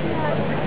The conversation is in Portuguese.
dia.